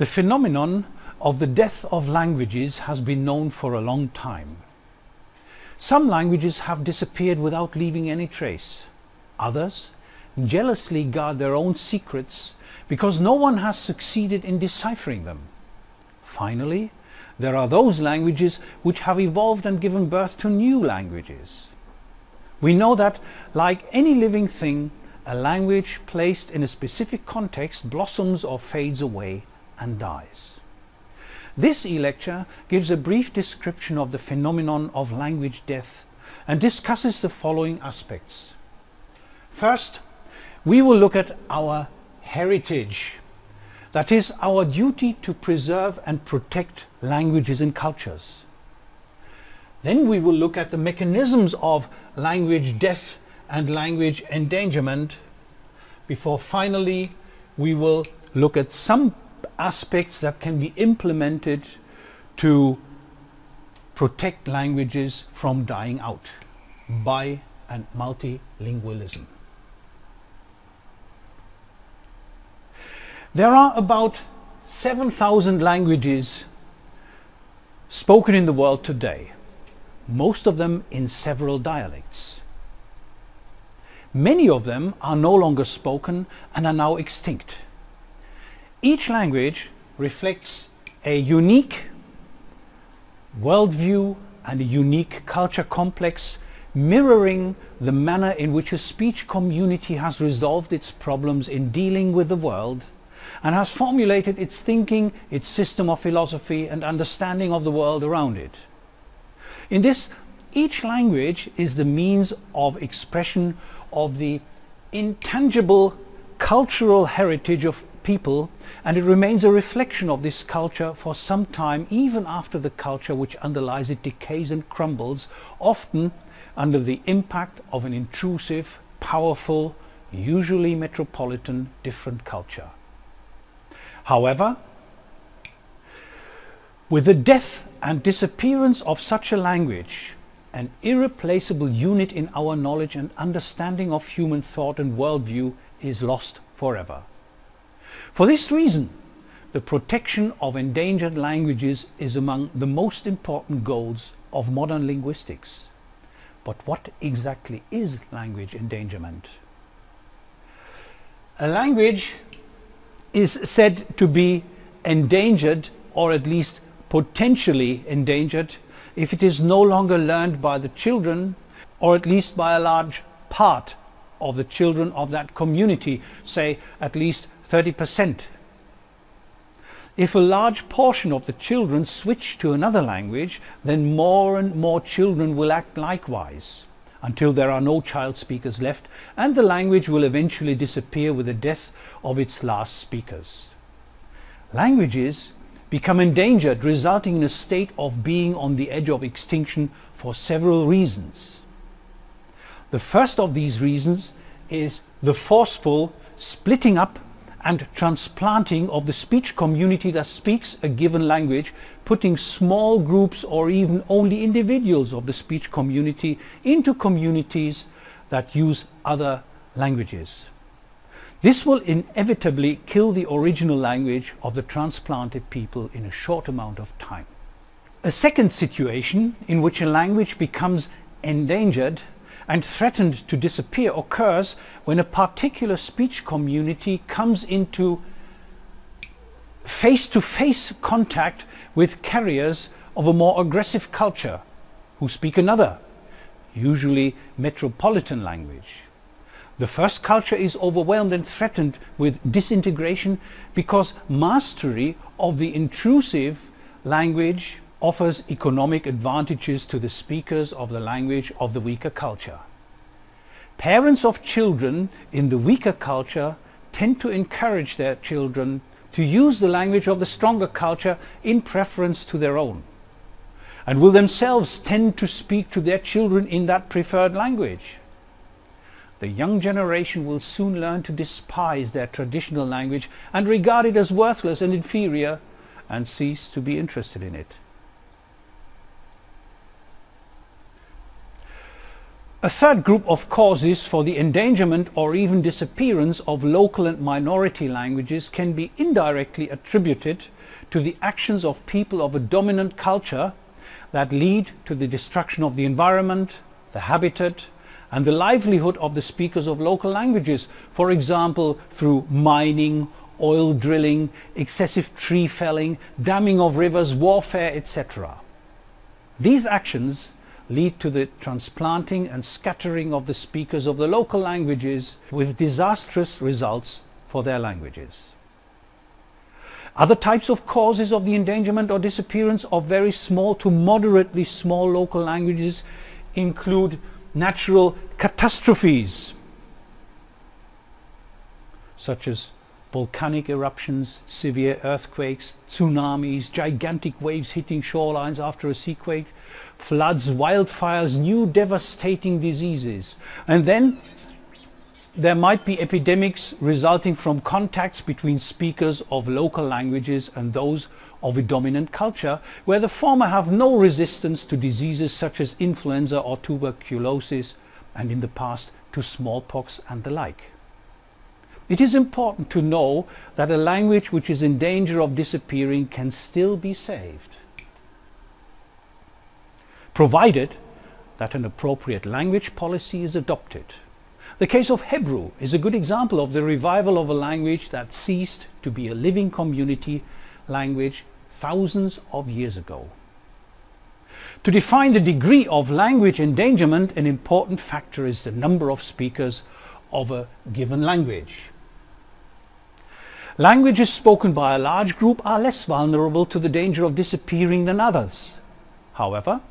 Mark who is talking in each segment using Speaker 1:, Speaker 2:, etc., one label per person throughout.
Speaker 1: The phenomenon of the death of languages has been known for a long time. Some languages have disappeared without leaving any trace. Others jealously guard their own secrets because no one has succeeded in deciphering them. Finally, there are those languages which have evolved and given birth to new languages. We know that, like any living thing, a language placed in a specific context blossoms or fades away and dies. This e-lecture gives a brief description of the phenomenon of language death and discusses the following aspects. First, we will look at our heritage. That is our duty to preserve and protect languages and cultures. Then we will look at the mechanisms of language death and language endangerment before finally we will look at some aspects that can be implemented to protect languages from dying out by and multilingualism. There are about 7,000 languages spoken in the world today, most of them in several dialects. Many of them are no longer spoken and are now extinct. Each language reflects a unique worldview and a unique culture complex mirroring the manner in which a speech community has resolved its problems in dealing with the world and has formulated its thinking, its system of philosophy and understanding of the world around it. In this, each language is the means of expression of the intangible cultural heritage of people and it remains a reflection of this culture for some time even after the culture which underlies it decays and crumbles often under the impact of an intrusive, powerful, usually metropolitan different culture. However, with the death and disappearance of such a language, an irreplaceable unit in our knowledge and understanding of human thought and worldview is lost forever. For this reason, the protection of endangered languages is among the most important goals of modern linguistics. But what exactly is language endangerment? A language is said to be endangered or at least potentially endangered if it is no longer learned by the children or at least by a large part of the children of that community, say at least 30%. If a large portion of the children switch to another language, then more and more children will act likewise until there are no child speakers left and the language will eventually disappear with the death of its last speakers. Languages become endangered resulting in a state of being on the edge of extinction for several reasons. The first of these reasons is the forceful splitting up and transplanting of the speech community that speaks a given language, putting small groups or even only individuals of the speech community into communities that use other languages. This will inevitably kill the original language of the transplanted people in a short amount of time. A second situation in which a language becomes endangered and threatened to disappear occurs when a particular speech community comes into face-to-face -face contact with carriers of a more aggressive culture who speak another, usually metropolitan language. The first culture is overwhelmed and threatened with disintegration because mastery of the intrusive language offers economic advantages to the speakers of the language of the weaker culture. Parents of children in the weaker culture tend to encourage their children to use the language of the stronger culture in preference to their own and will themselves tend to speak to their children in that preferred language the young generation will soon learn to despise their traditional language and regard it as worthless and inferior and cease to be interested in it. A third group of causes for the endangerment or even disappearance of local and minority languages can be indirectly attributed to the actions of people of a dominant culture that lead to the destruction of the environment, the habitat and the livelihood of the speakers of local languages, for example through mining, oil drilling, excessive tree felling, damming of rivers, warfare, etc. These actions lead to the transplanting and scattering of the speakers of the local languages with disastrous results for their languages. Other types of causes of the endangerment or disappearance of very small to moderately small local languages include natural catastrophes such as volcanic eruptions, severe earthquakes, tsunamis, gigantic waves hitting shorelines after a seaquake, floods, wildfires, new devastating diseases. And then there might be epidemics resulting from contacts between speakers of local languages and those of a dominant culture, where the former have no resistance to diseases such as influenza or tuberculosis, and in the past to smallpox and the like. It is important to know that a language which is in danger of disappearing can still be saved, provided that an appropriate language policy is adopted. The case of Hebrew is a good example of the revival of a language that ceased to be a living community language thousands of years ago. To define the degree of language endangerment, an important factor is the number of speakers of a given language. Languages spoken by a large group are less vulnerable to the danger of disappearing than others. However,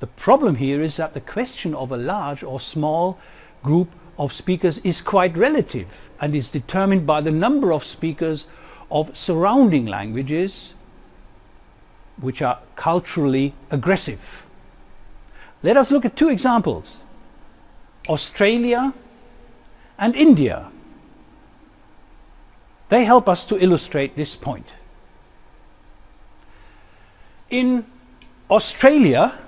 Speaker 1: the problem here is that the question of a large or small group of speakers is quite relative and is determined by the number of speakers of surrounding languages which are culturally aggressive. Let us look at two examples. Australia and India. They help us to illustrate this point. In Australia,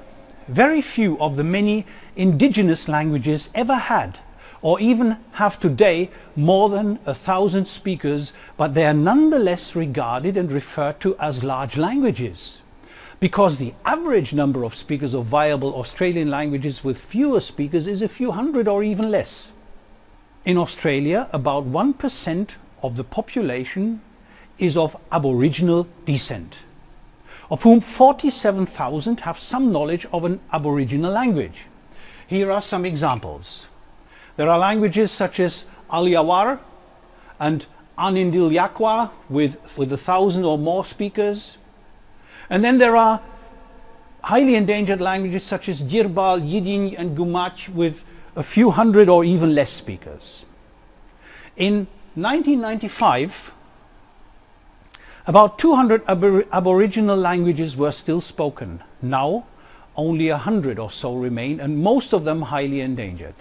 Speaker 1: very few of the many indigenous languages ever had or even have today more than a thousand speakers, but they are nonetheless regarded and referred to as large languages because the average number of speakers of viable Australian languages with fewer speakers is a few hundred or even less. In Australia, about 1% of the population is of Aboriginal descent, of whom 47,000 have some knowledge of an Aboriginal language. Here are some examples. There are languages such as Alyawarr and Anindilyakwa with, with a thousand or more speakers. And then there are highly endangered languages such as Dyirbal, Yidin and Gumach with a few hundred or even less speakers. In 1995, about 200 abor aboriginal languages were still spoken. Now, only a hundred or so remain and most of them highly endangered.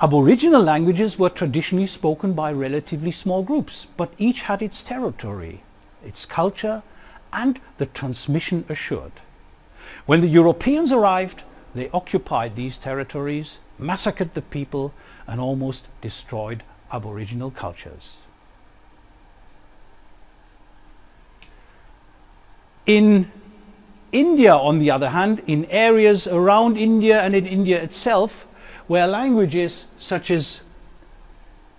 Speaker 1: Aboriginal languages were traditionally spoken by relatively small groups, but each had its territory, its culture and the transmission assured. When the Europeans arrived, they occupied these territories, massacred the people and almost destroyed Aboriginal cultures. In India, on the other hand, in areas around India and in India itself, where languages such as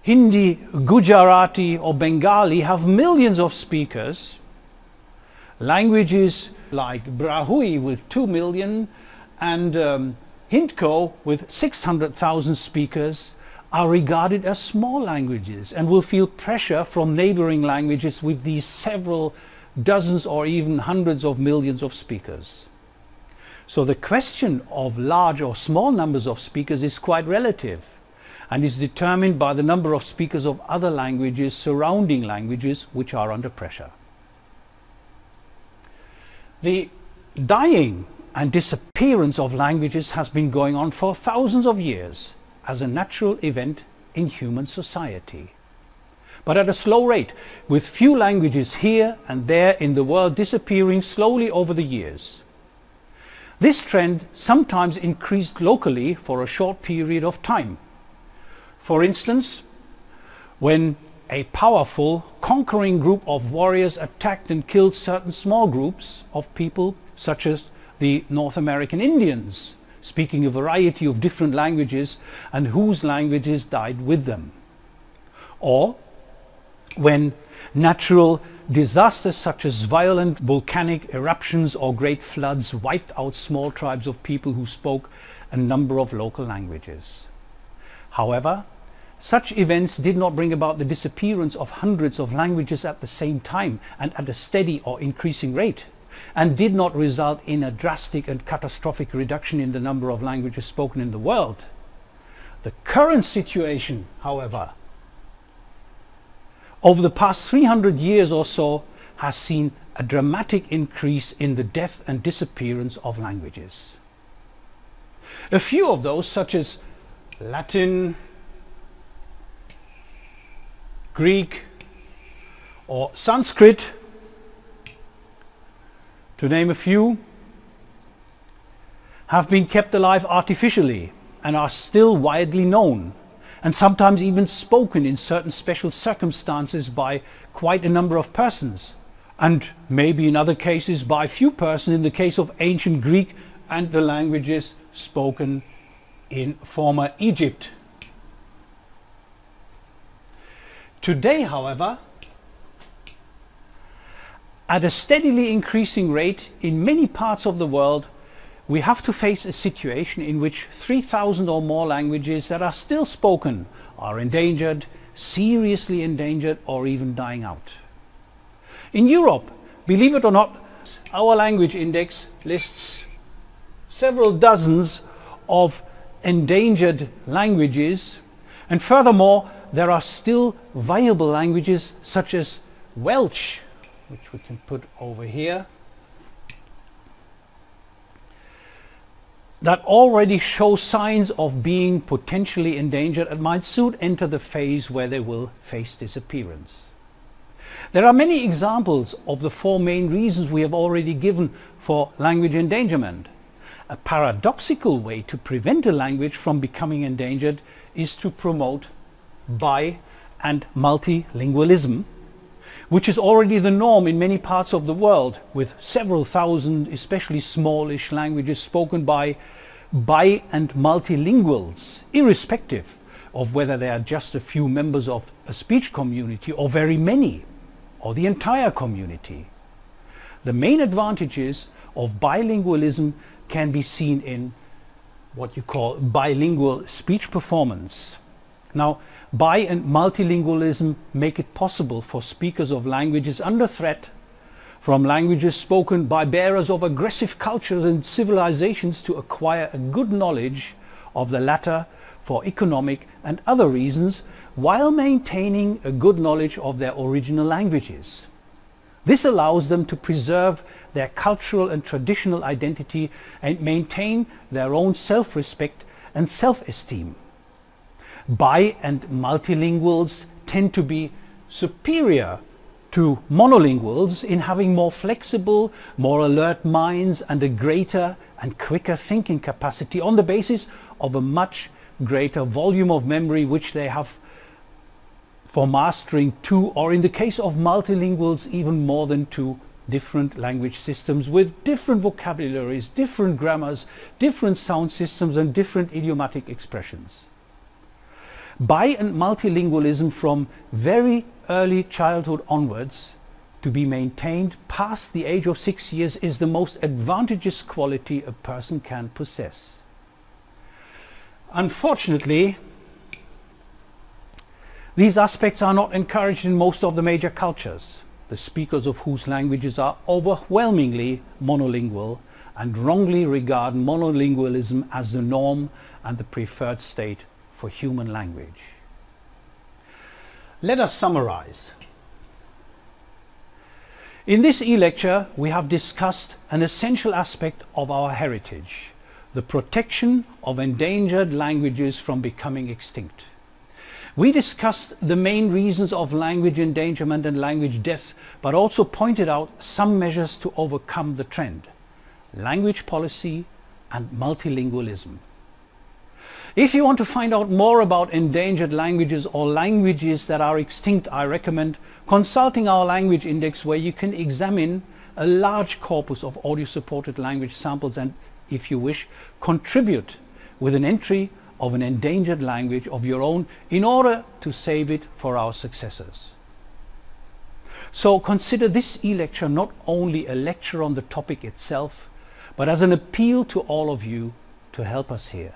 Speaker 1: Hindi, Gujarati or Bengali have millions of speakers, languages like Brahui with 2 million and um, Hindko with 600,000 speakers are regarded as small languages and will feel pressure from neighboring languages with these several dozens or even hundreds of millions of speakers. So the question of large or small numbers of speakers is quite relative and is determined by the number of speakers of other languages surrounding languages which are under pressure. The dying and disappearance of languages has been going on for thousands of years as a natural event in human society. But at a slow rate, with few languages here and there in the world disappearing slowly over the years. This trend sometimes increased locally for a short period of time. For instance, when a powerful, conquering group of warriors attacked and killed certain small groups of people, such as the North American Indians, speaking a variety of different languages and whose languages died with them. Or when natural disasters such as violent volcanic eruptions or great floods wiped out small tribes of people who spoke a number of local languages. However, such events did not bring about the disappearance of hundreds of languages at the same time and at a steady or increasing rate, and did not result in a drastic and catastrophic reduction in the number of languages spoken in the world. The current situation, however, over the past 300 years or so has seen a dramatic increase in the death and disappearance of languages. A few of those such as Latin, Greek or Sanskrit to name a few have been kept alive artificially and are still widely known and sometimes even spoken in certain special circumstances by quite a number of persons and maybe in other cases by few persons in the case of ancient Greek and the languages spoken in former Egypt. Today, however, at a steadily increasing rate in many parts of the world, we have to face a situation in which 3,000 or more languages that are still spoken are endangered, seriously endangered or even dying out. In Europe, believe it or not, our language index lists several dozens of endangered languages and furthermore there are still viable languages such as Welsh which we can put over here that already show signs of being potentially endangered and might soon enter the phase where they will face disappearance. There are many examples of the four main reasons we have already given for language endangerment. A paradoxical way to prevent a language from becoming endangered is to promote bi and multilingualism, which is already the norm in many parts of the world with several thousand especially smallish languages spoken by bi and multilinguals irrespective of whether they are just a few members of a speech community or very many or the entire community. The main advantages of bilingualism can be seen in what you call bilingual speech performance. Now Bi and multilingualism make it possible for speakers of languages under threat from languages spoken by bearers of aggressive cultures and civilizations to acquire a good knowledge of the latter for economic and other reasons while maintaining a good knowledge of their original languages. This allows them to preserve their cultural and traditional identity and maintain their own self-respect and self-esteem bi and multilinguals tend to be superior to monolinguals in having more flexible, more alert minds and a greater and quicker thinking capacity on the basis of a much greater volume of memory which they have for mastering two or in the case of multilinguals even more than two different language systems with different vocabularies, different grammars, different sound systems and different idiomatic expressions bi and multilingualism from very early childhood onwards to be maintained past the age of six years is the most advantageous quality a person can possess. Unfortunately, these aspects are not encouraged in most of the major cultures, the speakers of whose languages are overwhelmingly monolingual and wrongly regard monolingualism as the norm and the preferred state for human language. Let us summarize. In this e-lecture we have discussed an essential aspect of our heritage, the protection of endangered languages from becoming extinct. We discussed the main reasons of language endangerment and language death, but also pointed out some measures to overcome the trend. language policy and multilingualism. If you want to find out more about endangered languages or languages that are extinct, I recommend consulting our language index where you can examine a large corpus of audio supported language samples and, if you wish, contribute with an entry of an endangered language of your own in order to save it for our successors. So consider this e-lecture not only a lecture on the topic itself, but as an appeal to all of you to help us here.